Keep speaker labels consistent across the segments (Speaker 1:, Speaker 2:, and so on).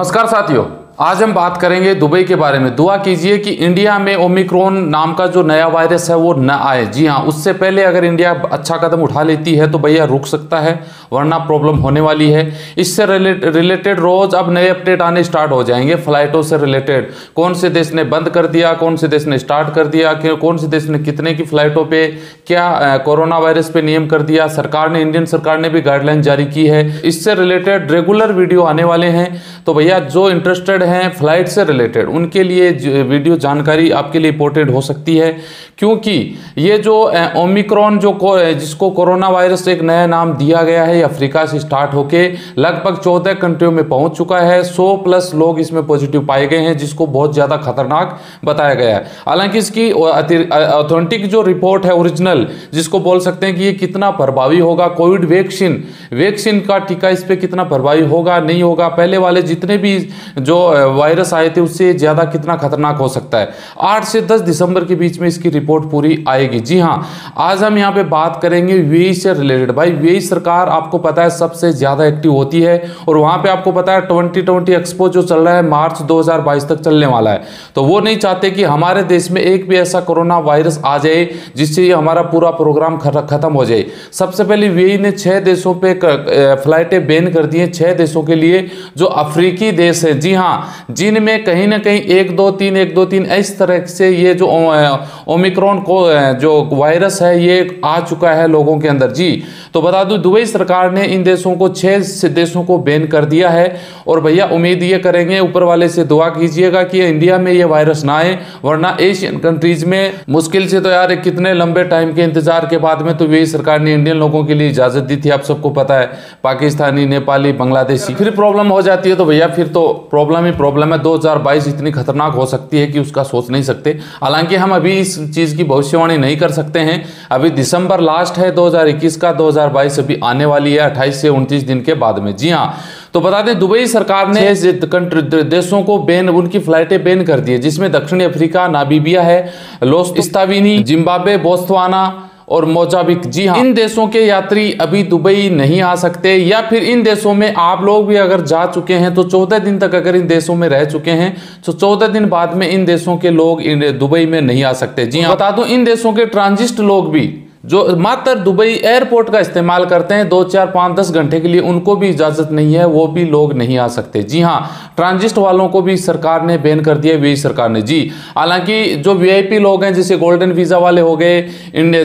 Speaker 1: नमस्कार साथियों, आज हम बात करेंगे दुबई के बारे में। दुआ कीजिए कि इंडिया में ओमिक्रोन नाम का जो नया वायरस है वो न आए। जी हाँ उससे पहले अगर इंडिया अच्छा कदम उठा लेती है तो भैया रुक सकता है। वरना प्रॉब्लम होने वाली है। इससे रिलेटेड रोज अब नए अपडेट आने स्टार्ट हो जाएँगे। फ्लाइटों से रिलेटेड कौन से देश ने बंद कर दिया? कौन से देश ने स्टार्ट कर दिया? कौन से देश ने कितने की फ्लाइटों पर क्या कोरोना वायरस पर नियम कर दिया? सरकार ने इंडियन सरकार ने भी गाइडलाइन जारी की है। इससे रिलेटेड रेगुलर वीडियो आने वाले हैं। तो भैया, जो इंटरेस्टेड हैं फ़्लाइट से रिलेटेड उनके लिए वीडियो जानकारी आपके लिए इंपॉर्टेंट हो सकती है। क्योंकि ये जो ओमिक्रॉन जो जिसको कोरोना वायरस एक नया नाम दिया गया है अफ्रीका से स्टार्ट होके लगभग चौदह कंट्रियों में पहुँच चुका है। सौ प्लस लोग इसमें पॉजिटिव पाए गए हैं, जिसको बहुत ज़्यादा खतरनाक बताया गया है। हालाँकि इसकी ऑथेंटिक जो रिपोर्ट है ओरिजिनल जिसको बोल सकते हैं कि ये कितना प्रभावी होगा, कोविड वैक्सीन वैक्सीन का टीका इस पर कितना प्रभावी होगा, नहीं होगा, पहले वाले जितने भी जो वायरस आए थे, उससे ज़्यादा कितना खतरनाक हो सकता है। आठ से दस दिसंबर के बीच में इसकी रिपोर्ट पूरी आएगी। जी हाँ आज हम यहाँ पे बात करेंगे वी से रिलेटेड भाई, वी सरकार आपको पता है सबसे ज़्यादा एक्टिव होती है और वहाँ पे आपको पता है ट्वेंटी ट्वेंटी एक्सपो जो चल रहा है मार्च दो तक चलने वाला है। तो वो नहीं चाहते कि हमारे देश में एक भी ऐसा कोरोना वायरस आ जाए जिससे ये हमारा पूरा प्रोग्राम खत्म हो जाए। सबसे पहले वी ने छः देशों पर फ्लाइटें बैन कर दी हैं छः देशों के लिए, जो अफ्रीकी देश है। जी हाँ जिनमें कहीं ना कहीं एक, दो, तीन, एक, दो, तीन, इस तरह से ये जो ओमिक्रॉन को जो वायरस है, ये आ चुका है लोगों के अंदर। जी तो बता दूँ, दुबई सरकार ने इन देशों को छः देशों को बैन कर दिया है। और भैया, उम्मीद ये करेंगे, ऊपर वाले से दुआ कीजिएगा कि इंडिया में ये वायरस ना आए, वरना एशियन कंट्रीज़ में मुश्किल से तो यार कितने लंबे टाइम के इंतज़ार के बाद में तो वही सरकार ने इंडियन लोगों के लिए इजाज़त दी थी। आप सबको पता है, पाकिस्तानी, नेपाली, बांग्लादेशी, फिर प्रॉब्लम हो जाती है तो भैया फिर तो प्रॉब्लम ही प्रॉब्लम है। 2022 इतनी खतरनाक हो सकती है कि उसका सोच नहीं सकते। हालाँकि हम अभी इस चीज़ की भविष्यवाणी नहीं कर सकते हैं। अभी दिसंबर लास्ट है 2021 का 2022 अभी आने वाली है 28 से 29 दिन के बाद में। जी हाँ तो बता दें दुबई सरकार ने देशों को बैन उनकी फ्लाइटें बैन कर दी है जिसमें दक्षिणी अफ्रीका नाबीबिया है लोस्ताविनी जिम्बाब्वे बोस्वाना और मोजाबिक जी हाँ इन देशों के यात्री अभी दुबई नहीं आ सकते या फिर इन देशों में आप लोग भी अगर जा चुके हैं तो चौदह दिन तक अगर इन देशों में रह चुके हैं तो चौदह दिन बाद में इन देशों के लोग दुबई में नहीं आ सकते। जी हाँ बता दो इन देशों के ट्रांजिस्ट लोग भी जो मात्र दुबई एयरपोर्ट का इस्तेमाल करते हैं, दो, चार, पाँच, दस घंटे के लिए उनको भी इजाज़त नहीं है, वो भी लोग नहीं आ सकते। जी हाँ ट्रांजिस्ट वालों को भी सरकार ने बैन कर दिया वी सरकार ने। जी, हालाँकि जो वीआईपी लोग हैं, जैसे गोल्डन वीज़ा वाले हो गए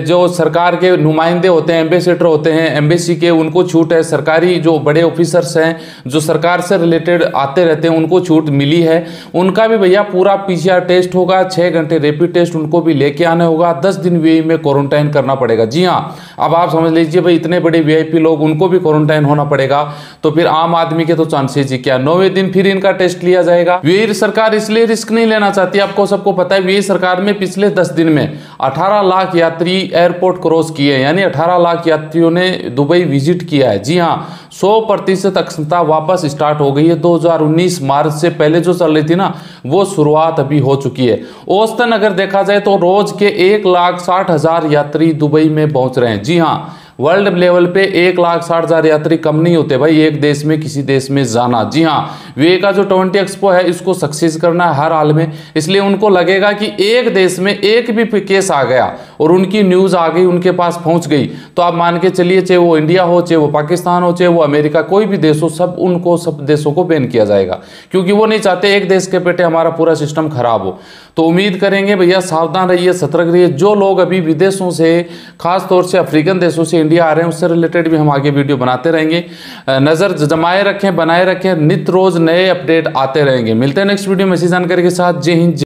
Speaker 1: जो सरकार के नुमाइंदे होते हैं, एम्बेसडर होते हैं, एम्बेसी के, उनको छूट है। सरकारी जो बड़े ऑफिसर्स हैं, जो सरकार से रिलेटेड आते रहते हैं, उनको छूट मिली है। उनका भी भैया पूरा पीसीआर टेस्ट होगा छः घंटे रेपिड टेस्ट उनको भी लेके आना होगा। दस दिन वी में क्वारंटाइन करना पड़ेगा। जी हाँ अब आप समझ लीजिए भाई, इतने बड़े वीआईपी लोग, उनको भी क्वारंटाइन होना पड़ेगा। तो फिर आम आदमी के तो चांसेज ही क्या? नौवे दिन फिर इनका टेस्ट लिया जाएगा। वीर सरकार इसलिए रिस्क नहीं लेना चाहती। आपको सबको पता है, वीर सरकार में पिछले दस दिन में अठारह लाख यात्री एयरपोर्ट क्रॉस किए यानी अठारह लाख यात्रियों ने दुबई विज़िट किया है। जी हाँ सौ प्रतिशत अक्षमता वापस स्टार्ट हो गई है। 2019 मार्च से पहले जो चल रही थी ना, वो शुरुआत अभी हो चुकी है। औसतन अगर देखा जाए तो रोज के एक लाख साठ हज़ार यात्री दुबई में पहुँच रहे हैं। जी हाँ वर्ल्ड लेवल पे एक लाख साठ हज़ार यात्री कम नहीं होते भाई, एक देश में, किसी देश में जाना। जी हाँ वे का जो ट्वेंटी एक्सपो है, इसको सक्सेस करना है हर हाल में। इसलिए उनको लगेगा कि एक देश में एक भी केस आ गया। और उनकी न्यूज़ आ गई, उनके पास पहुँच गई। तो आप मान के चलिए, चाहे वो इंडिया हो, चाहे वो पाकिस्तान हो, चाहे वो अमेरिका, कोई भी देश हो, सब उनको, सब देशों को बैन किया जाएगा। क्योंकि वो नहीं चाहते एक देश के पेटे हमारा पूरा सिस्टम खराब हो। तो उम्मीद करेंगे, भैया, सावधान रहिए, सतर्क रहिए। जो लोग अभी विदेशों से, खासतौर से अफ्रीकन देशों से इंडिया आ रहे हैं, उससे रिलेटेड भी हम आगे वीडियो बनाते रहेंगे। नज़र जमाए रखें, बनाए रखें, नित रोज नए अपडेट आते रहेंगे। मिलते हैं नेक्स्ट वीडियो में, इसी जानकारी के साथ। जय हिंद